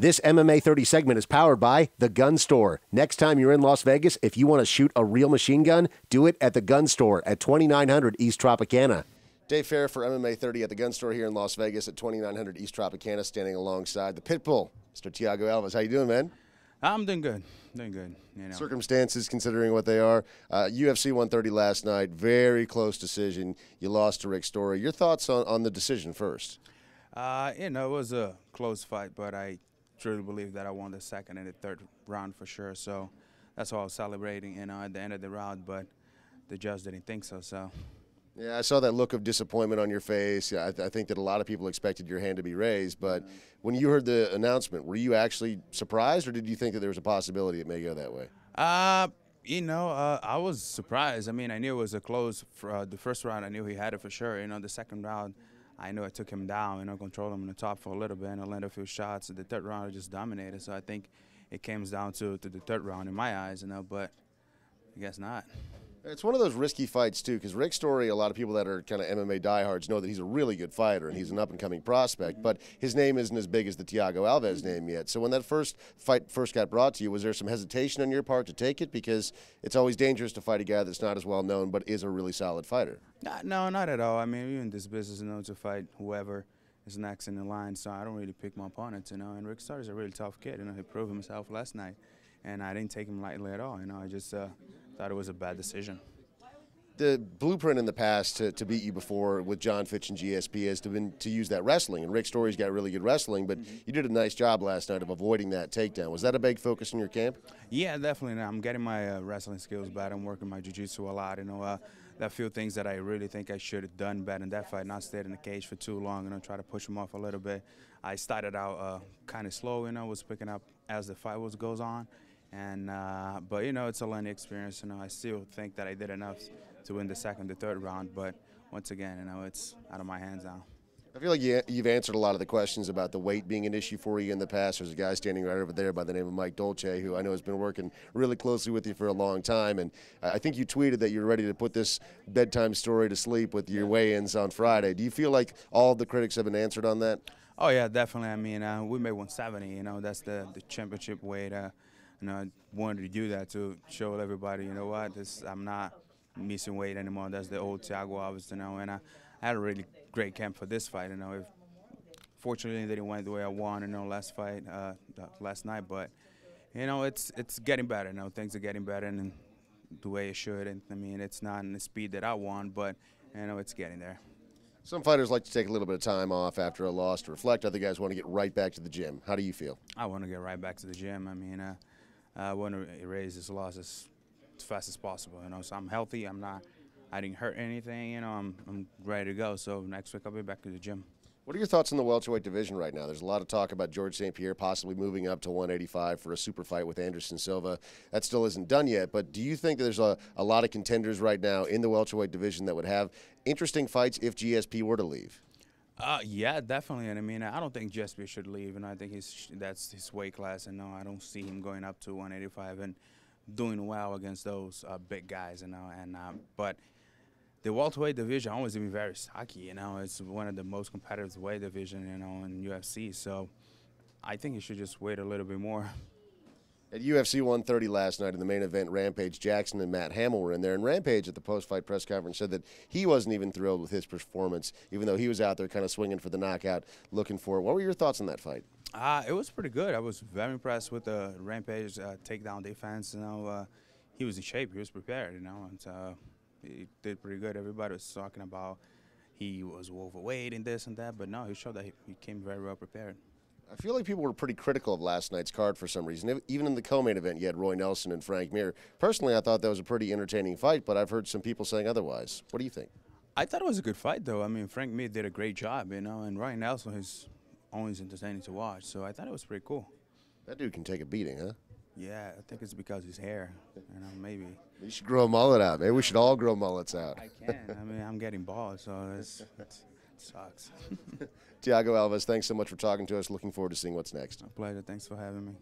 This MMA 30 segment is powered by The Gun Store. Next time you're in Las Vegas, if you want to shoot a real machine gun, do it at The Gun Store at 2900 East Tropicana. Dave Farra for MMA 30 at The Gun Store here in Las Vegas at 2900 East Tropicana, standing alongside the Pitbull, Mr. Thiago Alves. How you doing, man? I'm doing good. Doing good. You know. Circumstances, considering what they are. Uh, UFC 130 last night, very close decision. You lost to Rick Story. Your thoughts on, on the decision first? Uh, you know, it was a close fight, but I truly believe that I won the second and the third round for sure. So that's why I was celebrating, you know, at the end of the round. But the judge didn't think so. So. Yeah, I saw that look of disappointment on your face. I, th- I, think that a lot of people expected your hand to be raised. But when you heard the announcement, were you actually surprised, or did you think that there was a possibility it may go that way? Uh, you know, uh, I was surprised. I mean, I knew it was a close. For, uh, the first round, I knew he had it for sure. You know, the second round, I knew I took him down, you know, controlled him in the top for a little bit and I landed a few shots. The third round, I just dominated. So I think it comes down to, to the third round in my eyes, you know, but I guess not. It's one of those risky fights too, because Rick Story, a lot of people that are kind of MMA diehards know that he's a really good fighter and he's an up and coming prospect. But his name isn't as big as the Thiago Alves name yet. So when that first fight first got brought to you, was there some hesitation on your part to take it? Because it's always dangerous to fight a guy that's not as well known but is a really solid fighter. No, not at all. I mean, you're in this business, you know, to fight whoever is next in the line. So I don't really pick my opponents, you know. And Rick Story's a really tough kid. You know, he proved himself last night, and I didn't take him lightly at all. You know, I just. Uh, thought it was a bad decision. The blueprint in the past to, to beat you before with John Fitch and GSP has to been to use that wrestling. And Rick Story's got really good wrestling, but mm-hmm. you did a nice job last night of avoiding that takedown. Was that a big focus in your camp? Yeah, definitely. I'm getting my uh, wrestling skills better. I'm working my jiu-jitsu a lot. You know, uh, a few things that I really think I should have done better in that fight, not stayed in the cage for too long, and you know, try to push him off a little bit. I started out uh, kind of slow, you know, was picking up as the fight was goes on and uh, but you know, it's a learning experience. You know, I still think that I did enough to win the second, the third round. But once again, you know, it's out of my hands now. I feel like you, have answered a lot of the questions about the weight being an issue for you in the past. There's a guy standing right over there by the name of Mike Dolce, who I know has been working really closely with you for a long time. And I think you tweeted that you're ready to put this bedtime story to sleep with your weigh-ins on Friday. Do you feel like all the critics have been answered on that? Oh yeah, definitely. I mean, uh, we made 170. You know, that's the the championship weight. Uh, and I wanted to do that to show everybody, you know what, this I'm not missing weight anymore. That's the old Thiago Alves, you know. And I, I, had a really great camp for this fight, you know. If, fortunately, they didn't went the way I wanted, you know, last fight, uh, last night. But you know, it's it's getting better. You know, things are getting better and the way it should. And I mean, it's not in the speed that I want, but you know, it's getting there. Some fighters like to take a little bit of time off after a loss to reflect. Other guys want to get right back to the gym. How do you feel? I want to get right back to the gym. I mean, uh, I want to erase this loss as, as fast as possible. You know, so I'm healthy. I'm not. I didn't hurt anything. You know, I'm I'm ready to go. So next week I'll be back to the gym. What are your thoughts on the welterweight division right now? There's a lot of talk about Georges St. Pierre possibly moving up to 185 for a super fight with Anderson Silva. That still isn't done yet, but do you think there's a, a lot of contenders right now in the welterweight division that would have interesting fights if GSP were to leave? Uh, yeah, definitely. And I mean, I don't think GSP should leave, and I think he's that's his weight class. And no, I don't see him going up to 185 and doing well against those uh, big guys. You know, and uh, but the welterweight division always been very stocky. You know, it's one of the most competitive weight division. You know, in UFC. So I think he should just wait a little bit more. At UFC 130 last night in the main event, Rampage Jackson and Matt Hamill were in there. And Rampage at the post fight press conference said that he wasn't even thrilled with his performance, even though he was out there kind of swinging for the knockout, looking for it. What were your thoughts on that fight? Uh, it was pretty good. I was very impressed with the Rampage uh, takedown defense. You know, uh, he was in shape, he was prepared, you know, and uh, he did pretty good. Everybody was talking about he was overweight and this and that, but no, he showed that he, he came very well prepared. I feel like people were pretty critical of last night's card for some reason. Even in the co-main event, you had Roy Nelson and Frank Mir. Personally, I thought that was a pretty entertaining fight, but I've heard some people saying otherwise. What do you think? I thought it was a good fight, though. I mean, Frank Mir did a great job, you know, and Roy Nelson is always entertaining to watch. So I thought it was pretty cool. That dude can take a beating, huh? Yeah, I think it's because his hair. You know, maybe. You should grow a mullet out. Maybe we should all grow mullets out. I can. I mean, I'm getting bald, so it's, it's it sucks. Thiago Alves, thanks so much for talking to us. Looking forward to seeing what's next. Pleasure. Thanks for having me.